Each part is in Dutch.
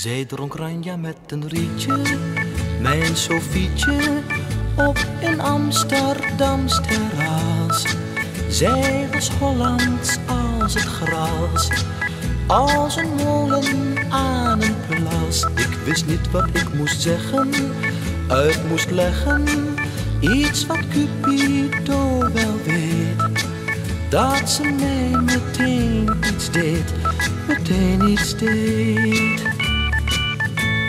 Zij dronk ranja met een rietje, mijn Sofietje, op een Amsterdams terras. Zij was Hollands als het gras, als een molen aan een plas. Ik wist niet wat ik moest zeggen, uit moest leggen, iets wat Cupido wel weet. Dat ze mij meteen iets deed, meteen iets deed.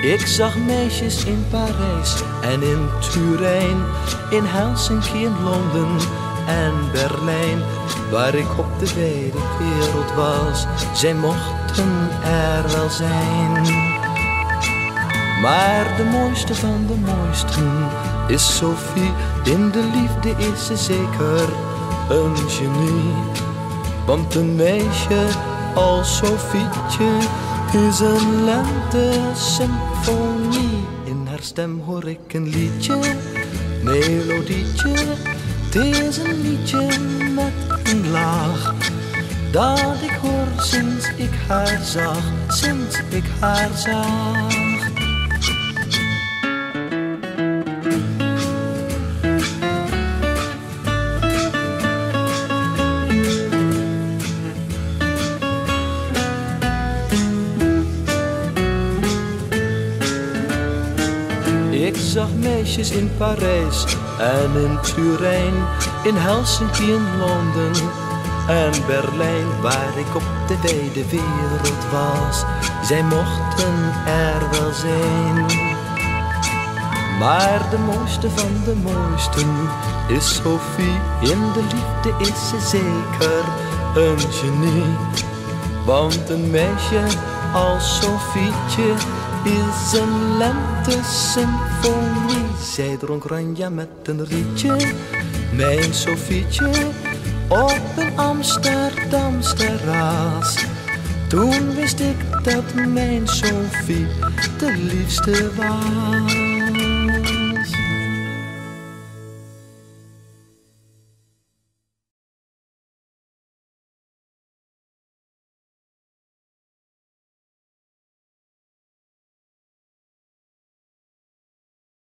Ik zag meisjes in Parijs en in Turijn, in Helsinki, in Londen en Berlijn, waar ik op de wijde wereld was. Zij mochten er wel zijn. Maar de mooiste van de mooisten is Sophie. In de liefde is ze zeker een genie. Want een meisje als Sofietje is een lente symfonie. In haar stem hoor ik een liedje, melodietje. Het is een liedje met een laag. Dat ik hoor sinds ik haar zag, sinds ik haar zag. Zag meisjes in Parijs en in Turijn, in Helsinki, in Londen en Berlijn, waar ik op de wijde wereld was. Zij mochten er wel zijn. Maar de mooiste van de mooisten is Sophie. In de liefde is ze zeker een genie. Want een meisje als Sofietje is een lente symfonie. Zij dronk ranja met een rietje, mijn Sofietje, op een Amsterdams terras. Toen wist ik dat mijn Sofie de liefste was.